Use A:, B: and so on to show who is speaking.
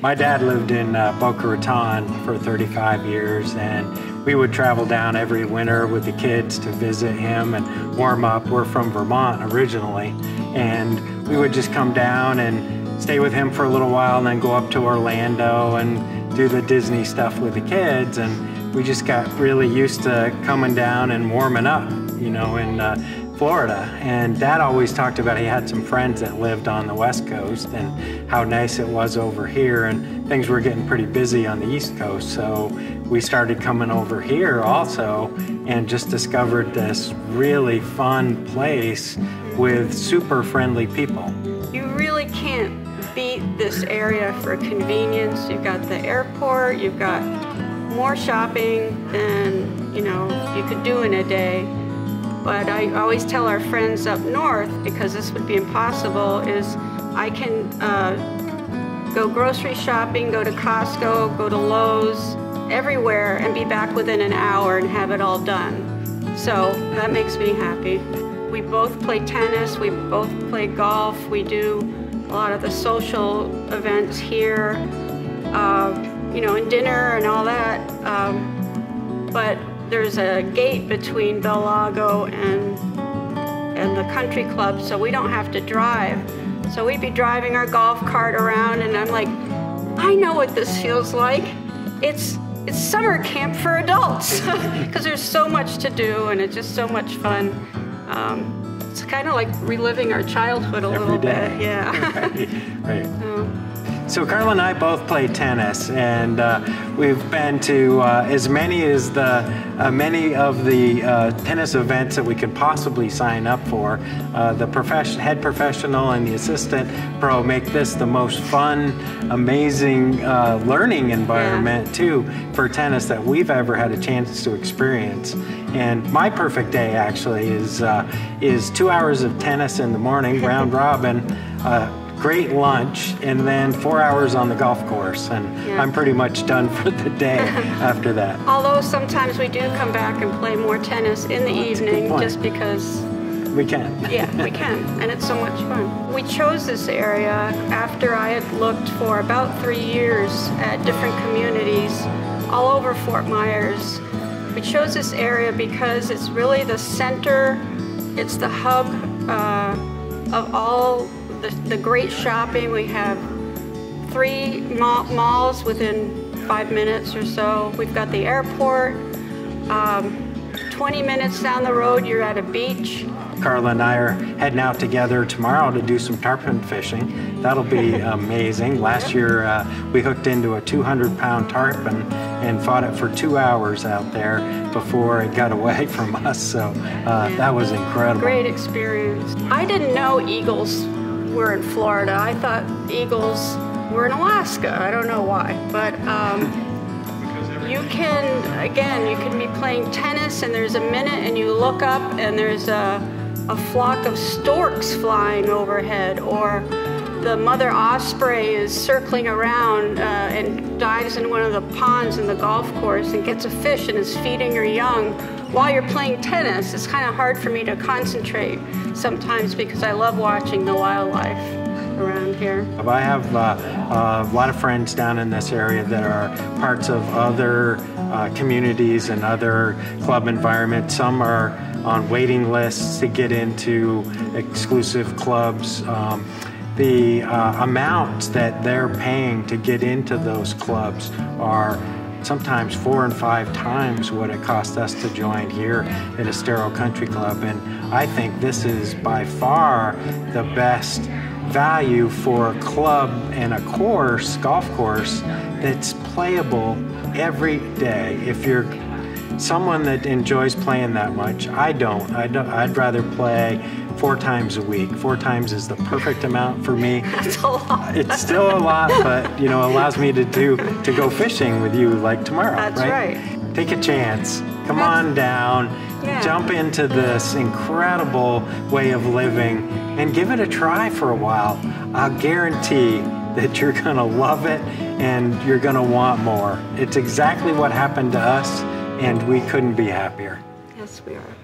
A: My dad lived in uh, Boca Raton for 35 years, and we would travel down every winter with the kids to visit him and warm up. We're from Vermont originally, and we would just come down and stay with him for a little while and then go up to Orlando and do the Disney stuff with the kids. And we just got really used to coming down and warming up, you know, and uh, Florida. And Dad always talked about he had some friends that lived on the West Coast and how nice it was over here. And things were getting pretty busy on the East Coast. So we started coming over here also and just discovered this really fun place with super friendly people.
B: You really can't beat this area for convenience. You've got the airport, you've got more shopping than, you know, you could do in a day. But I always tell our friends up north, because this would be impossible, is I can uh, go grocery shopping, go to Costco, go to Lowe's, everywhere, and be back within an hour and have it all done. So that makes me happy. We both play tennis, we both play golf, we do a lot of the social events here, uh, you know, and dinner and all that. Um, but there's a gate between Bel Lago and and the country club, so we don't have to drive. So we'd be driving our golf cart around, and I'm like, I know what this feels like. It's it's summer camp for adults because there's so much to do, and it's just so much fun. Um, it's kind of like reliving our childhood a
A: Every
B: little
A: day.
B: bit. Yeah.
A: right. right.
B: Um,
A: So Carla and I both play tennis, and uh, we've been to uh, as many as the uh, many of the uh, tennis events that we could possibly sign up for. Uh, the profession, head professional and the assistant pro make this the most fun, amazing uh, learning environment too for tennis that we've ever had a chance to experience. And my perfect day actually is is two hours of tennis in the morning, round robin great lunch, and then four hours on the golf course. And
B: Yeah.
A: I'm pretty much done for the day after that.
B: although sometimes we do come back and play more tennis in the
A: Well, good
B: evening just because
A: We can.
B: Yeah, we can, and it's so much fun. We chose this area after I had looked for about three years at different communities all over Fort Myers. We chose this area because it's really the center, it's the hub uh, of all the, the great shopping. We have three ma- malls within five minutes or so. We've got the airport. Um, 20 minutes down the road, you're at a beach.
A: Carla and I are heading out together tomorrow to do some tarpon fishing. That'll be amazing. Last year uh, we hooked into a 200 pound tarpon and fought it for two hours out there before it got away from us. So uh, that was incredible.
B: Great experience. I didn't know eagles were in Florida. I thought eagles were in Alaska. I don't know why, but um, you can again you can be playing tennis and there's a minute and you look up and there's a, a flock of storks flying overhead or the mother osprey is circling around uh, and dives in one of the ponds in the golf course and gets a fish and is feeding her young while you're playing tennis. It's kind of hard for me to concentrate sometimes because I love watching the wildlife around here.
A: I have uh, a lot of friends down in this area that are parts of other uh, communities and other club environments. Some are on waiting lists to get into exclusive clubs. Um, the uh, amounts that they're paying to get into those clubs are sometimes four and five times what it cost us to join here at a Estero Country Club. And I think this is by far the best value for a club and a course, golf course, that's playable every day. If you're someone that enjoys playing that much, I don't. I don't I'd rather play four times a week. Four times is the perfect amount for me.
B: That's a lot.
A: It's still a lot, but you know, allows me to do to go fishing with you like tomorrow.
B: That's right.
A: Take a chance. Come on down.
B: Yeah.
A: Jump into this incredible way of living and give it a try for a while. I'll guarantee that you're gonna love it and you're gonna want more. It's exactly what happened to us, and we couldn't be happier.
B: Yes, we are.